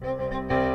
Música